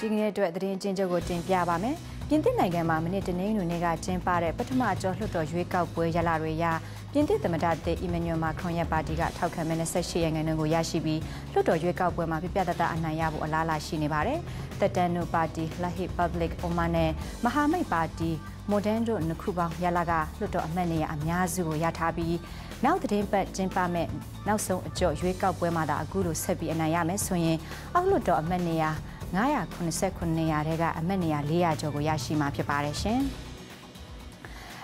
ဒီကနေ့အတွက်သတင်းချင်းချုပ်ကိုတင်ပြပါမယ်။ပြင်သစ်နိုင်ငံမှာမနေ့တနင်္ဂနွေနေ့ကကျင်းပတဲ့ပထမကျော်လွှတ်တော်ရွေးကောက်ပွဲရလတွေရပြင်သစ်သမ္မတတဲ့အီမန်နျူယ်မာခရွန်ရဲ့ပါတီကထောက်ခံမဲ28ရာခိုင်နှုန်းကိုရရှိပြီးလွှတ်တော်ရွေးကောက်ပွဲမှာပြပြတတ်အနိုင်ရဖို့အလားအလာရှိနေပါတယ်။တက်တန်နိုပါတီ Lahi Public Oman နဲ့မဟာမိတ်ပါတီ Modern တို့နှစ်ခုပေါင်းရလာကလွှတ်တော်အမတ်နေရအများစုကိုရထားပြီးနောက်သတင်းပတ်ကျင်းပမဲ့နောက်ဆုံးအကြော့ရွေးကောက်ပွဲမှာသာအခုလိုဆက်ပြီးအနိုင်ရမယ်ဆိုရင်အောက်လွှတ်တော်အမတ်နေရ 989နေရာတဲကအမတ်နေရာ400ကျော်ကိုရရှိမှာဖြစ်ပါတယ်ရှင်။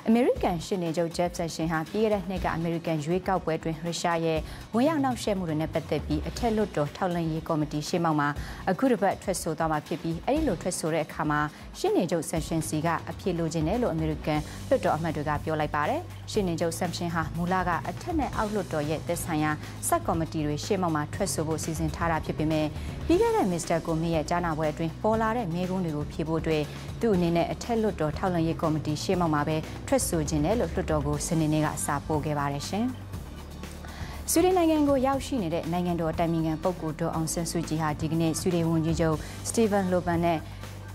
အမေရိကန်ရှင်းနေချုပ် Jeff Sessions ဟာပြည်ရတဲ့နှစ်ကအမေရိကန်ရွေးကောက်ပွဲတွင်ရုရှားရဲ့ဝင်ရောက်နှောက်ယှက်မှုတွေနဲ့ပတ်သက်ပြီးအထက်လွှတ်တော်ထောက်လှမ်းရေးကော်မတီရှေ့မှောက်မှာအခုတစ်ပတ်ထွက်ဆိုသွားမှာဖြစ်ပြီးအဲ့ဒီလိုထွက်ဆိုတဲ့အခါမှာရှင်းနေချုပ် Sessions စီကအပြေလိုချင်တယ်လို့အမေရိကန်လွှတ်တော်အမတ်တွေကပြောလိုက်ပါတယ်ရှင်းနေချုပ် Sessions ဟာမူလကအထက်နဲ့အောက်လွှတ်တော်ရဲ့သက်ဆိုင်ရာစက်ကော်မတီတွေရှေ့မှောက်မှာထွက်ဆိုဖို့စီစဉ်ထားတာဖြစ်ပေမဲ့ပြီးခဲ့တဲ့ Mr. Comey ရဲ့ကြားနာပွဲအတွင်းပေါ်လာတဲ့မေးခွန်းတွေကိုဖြေဖို့အတွက်သူ့အနေနဲ့အထက်လွှတ်တော်ထောက်လှမ်းရေးကော်မတီရှေ့မှောက်မှာပဲထွက်ဆိုခြင်းတယ်လို့လွှတ်တော်ကိုစနေနေ့ကစာပို့ခဲ့ပါတယ်ရှင်။ဆွေဒင်နိုင်ငံကိုရောက်ရှိနေတဲ့နိုင်ငံတော်တိုင်ပင်ခံပုဂ္ဂိုလ်ဒေါ်အောင်ဆန်းစုကြည်ဟာဒီကနေ့ဆွေဒင်ဝန်ကြီးချုပ်စတီဗန်လိုပန်နဲ့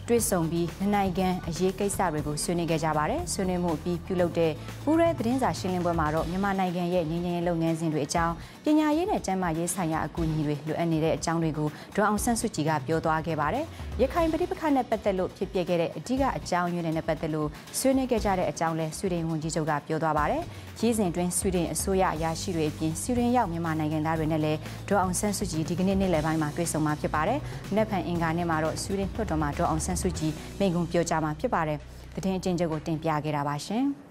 တွေ့ဆုံပြီးနိုင်ငံအရေးကိစ္စတွေကိုဆွေးနွေးခဲ့ကြပါတယ်။ဆွေးနွေးမှုပြီးပြုလုပ်တဲ့ပူးရဲသတင်းစာရှင်းလင်းပွဲမှာတော့မြန်မာနိုင်ငံရဲ့ငြိမ်းချမ်းရေးလုပ်ငန်းစဉ်တွေအကြောင်းပညာရေးနဲ့ကျန်းမာရေးဆိုင်ရာအကူအညီတွေလိုအပ်နေတဲ့အကြောင်းတွေကိုဒေါအောင်ဆန်းစုကြည်ကပြောသွားခဲ့ပါတယ်။ရခိုင်ပဋိပက္ခနဲ့ပတ်သက်လို့ဖြစ်ပျက်ခဲ့တဲ့အဓိကအကြောင်းရင်းတွေနဲ့ပတ်သက်လို့ဆွေးနွေးခဲ့ကြတဲ့အကြောင်းလဲဆွေဒင်ဝန်ကြီးချုပ်ကပြောသွားပါတယ်။ရည်စဉ်တွင်ဆွေဒင်အစိုးရအရာရှိတွေအပြင်ဆွေဒင်ရောက်မြန်မာနိုင်ငံသားတွေနဲ့လည်းဒေါအောင်ဆန်းစုကြည်ဒီကနေ့နေ့လယ်ပိုင်းမှာတွေ့ဆုံမှာဖြစ်ပါတယ်။မနက်ဖြန်အင်္ဂါနေ့မှာတော့ဆွေဒင်လွှတ်တော်မှာဒေါအောင်ဆန်းစုကြည်မိန့်ခွန်းပြောကြားမှာဖြစ်ပါတယ်။သတင်းအကျဉ်းချုပ်ကိုတင်ပြခဲ့တာပါရှင်။